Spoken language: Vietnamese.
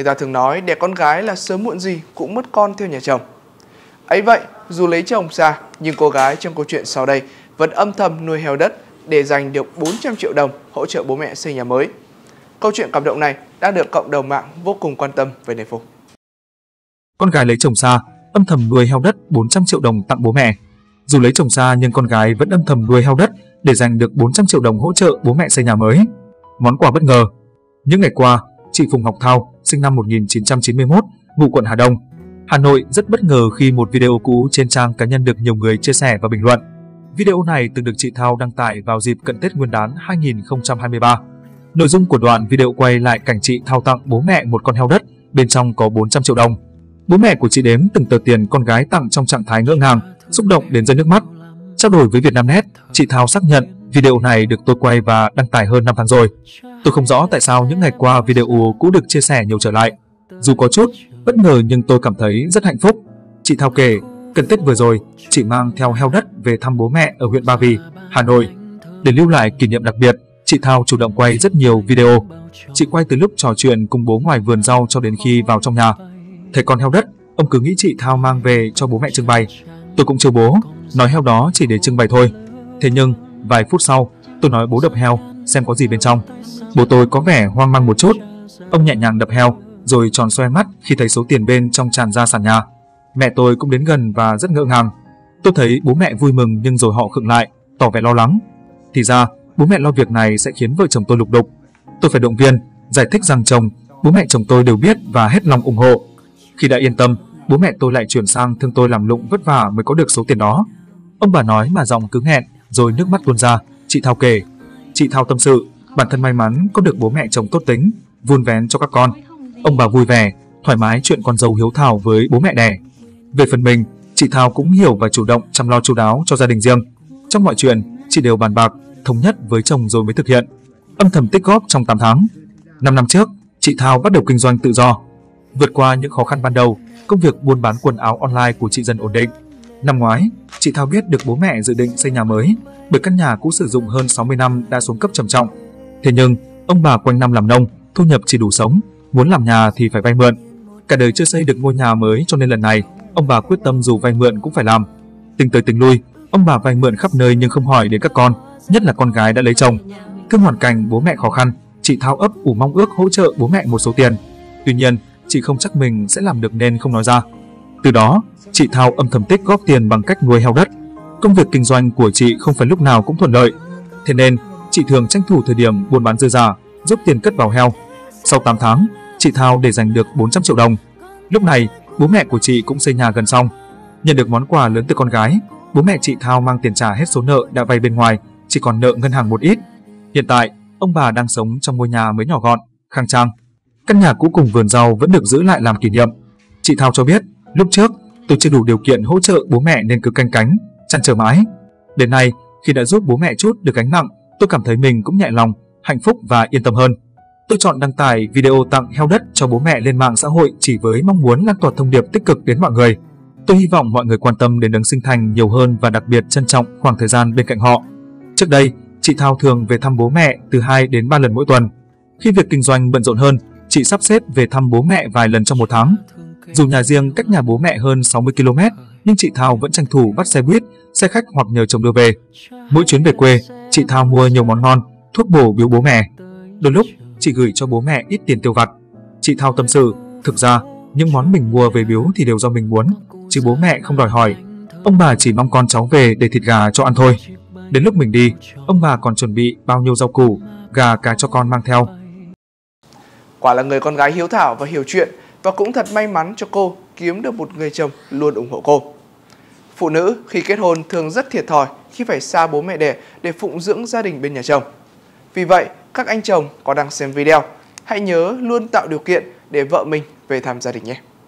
Người ta thường nói đẻ con gái là sớm muộn gì cũng mất con theo nhà chồng. Ấy vậy, dù lấy chồng xa, nhưng cô gái trong câu chuyện sau đây vẫn âm thầm nuôi heo đất để giành được 400 triệu đồng hỗ trợ bố mẹ xây nhà mới. Câu chuyện cảm động này đang được cộng đồng mạng vô cùng quan tâm về nề phục. Con gái lấy chồng xa, âm thầm nuôi heo đất 400 triệu đồng tặng bố mẹ. Dù lấy chồng xa nhưng con gái vẫn âm thầm nuôi heo đất để giành được 400 triệu đồng hỗ trợ bố mẹ xây nhà mới. Món quà bất ngờ. Những ngày qua, chị Phùng Ngọc Thao, sinh năm 1991, ngụ quận Hà Đông, Hà Nội rất bất ngờ khi một video cũ trên trang cá nhân được nhiều người chia sẻ và bình luận. Video này từng được chị Thao đăng tải vào dịp cận Tết Nguyên đán 2023. Nội dung của đoạn video quay lại cảnh chị Thao tặng bố mẹ một con heo đất, bên trong có 400 triệu đồng. Bố mẹ của chị đếm từng tờ tiền con gái tặng trong trạng thái ngỡ ngàng, xúc động đến rơi nước mắt. Trao đổi với Vietnamnet, chị Thao xác nhận video này được tôi quay và đăng tải hơn 5 tháng rồi. Tôi không rõ tại sao những ngày qua video cũng được chia sẻ nhiều trở lại. Dù có chút bất ngờ nhưng tôi cảm thấy rất hạnh phúc. Chị Thao kể, cận Tết vừa rồi, chị mang theo heo đất về thăm bố mẹ ở huyện Ba Vì, Hà Nội. Để lưu lại kỷ niệm đặc biệt, chị Thao chủ động quay rất nhiều video. Chị quay từ lúc trò chuyện cùng bố ngoài vườn rau cho đến khi vào trong nhà. Thấy con heo đất, ông cứ nghĩ chị Thao mang về cho bố mẹ trưng bày. Tôi cũng chưa bố, nói heo đó chỉ để trưng bày thôi. Thế nhưng, vài phút sau, tôi nói bố đập heo, xem có gì bên trong. Bố tôi có vẻ hoang mang một chút. Ông nhẹ nhàng đập heo, rồi tròn xoe mắt khi thấy số tiền bên trong tràn ra sàn nhà. Mẹ tôi cũng đến gần và rất ngỡ ngàng. Tôi thấy bố mẹ vui mừng nhưng rồi họ khựng lại, tỏ vẻ lo lắng. Thì ra, bố mẹ lo việc này sẽ khiến vợ chồng tôi lục đục. Tôi phải động viên, giải thích rằng chồng, bố mẹ chồng tôi đều biết và hết lòng ủng hộ. Khi đã yên tâm, bố mẹ tôi lại chuyển sang thương tôi làm lụng vất vả mới có được số tiền đó. Ông bà nói mà giọng cứng nghẹn, rồi nước mắt tuôn ra. Chị Thao kể, chị Thao tâm sự, bản thân may mắn có được bố mẹ chồng tốt tính, vun vén cho các con. Ông bà vui vẻ, thoải mái chuyện con dâu hiếu thảo với bố mẹ đẻ. Về phần mình, chị Thao cũng hiểu và chủ động chăm lo chu đáo cho gia đình riêng. Trong mọi chuyện, chị đều bàn bạc, thống nhất với chồng rồi mới thực hiện. Âm thầm tích góp trong 8 tháng. 5 năm trước, chị Thao bắt đầu kinh doanh tự do. Vượt qua những khó khăn ban đầu, công việc buôn bán quần áo online của chị dần ổn định. Năm ngoái, chị Thao biết được bố mẹ dự định xây nhà mới, bởi căn nhà cũ sử dụng hơn 60 năm đã xuống cấp trầm trọng. Thế nhưng, ông bà quanh năm làm nông, thu nhập chỉ đủ sống, muốn làm nhà thì phải vay mượn. Cả đời chưa xây được ngôi nhà mới cho nên lần này, ông bà quyết tâm dù vay mượn cũng phải làm. Tính tới tính lui, ông bà vay mượn khắp nơi nhưng không hỏi đến các con, nhất là con gái đã lấy chồng. Thương hoàn cảnh bố mẹ khó khăn, chị Thao ấp ủ mong ước hỗ trợ bố mẹ một số tiền. Tuy nhiên, chị không chắc mình sẽ làm được nên không nói ra. Từ đó, chị Thao âm thầm tích góp tiền bằng cách nuôi heo đất. Công việc kinh doanh của chị không phải lúc nào cũng thuận lợi. Thế nên, chị thường tranh thủ thời điểm buôn bán dư giả, giúp tiền cất vào heo. Sau 8 tháng, chị Thao để giành được 400 triệu đồng. Lúc này, bố mẹ của chị cũng xây nhà gần xong. Nhận được món quà lớn từ con gái, bố mẹ chị Thao mang tiền trả hết số nợ đã vay bên ngoài, chỉ còn nợ ngân hàng một ít. Hiện tại, ông bà đang sống trong ngôi nhà mới nhỏ gọn, khang trang. Căn nhà cũ cùng vườn rau vẫn được giữ lại làm kỷ niệm. Chị Thao cho biết, lúc trước tôi chưa đủ điều kiện hỗ trợ bố mẹ nên cứ canh cánh, chăn trở mãi. Đến nay, khi đã giúp bố mẹ chút được gánh nặng, tôi cảm thấy mình cũng nhẹ lòng, hạnh phúc và yên tâm hơn. Tôi chọn đăng tải video tặng heo đất cho bố mẹ lên mạng xã hội chỉ với mong muốn lan tỏa thông điệp tích cực đến mọi người. Tôi hy vọng mọi người quan tâm đến đấng sinh thành nhiều hơn và đặc biệt trân trọng khoảng thời gian bên cạnh họ. Trước đây, chị Thao thường về thăm bố mẹ từ 2 đến 3 lần mỗi tuần. Khi việc kinh doanh bận rộn hơn, chị sắp xếp về thăm bố mẹ vài lần trong một tháng. Dù nhà riêng cách nhà bố mẹ hơn 60 km, nhưng chị Thao vẫn tranh thủ bắt xe buýt, xe khách hoặc nhờ chồng đưa về. Mỗi chuyến về quê, chị Thao mua nhiều món ngon, thuốc bổ biếu bố mẹ. Đôi lúc, chị gửi cho bố mẹ ít tiền tiêu vặt. Chị Thao tâm sự, thực ra, những món mình mua về biếu thì đều do mình muốn, chứ bố mẹ không đòi hỏi. Ông bà chỉ mong con cháu về để thịt gà cho ăn thôi. Đến lúc mình đi, ông bà còn chuẩn bị bao nhiêu rau củ, gà cá cho con mang theo. Quả là người con gái hiếu thảo và hiểu chuyện và cũng thật may mắn cho cô kiếm được một người chồng luôn ủng hộ cô. Phụ nữ khi kết hôn thường rất thiệt thòi khi phải xa bố mẹ đẻ để phụng dưỡng gia đình bên nhà chồng. Vì vậy, các anh chồng có đang xem video, hãy nhớ luôn tạo điều kiện để vợ mình về thăm gia đình nhé.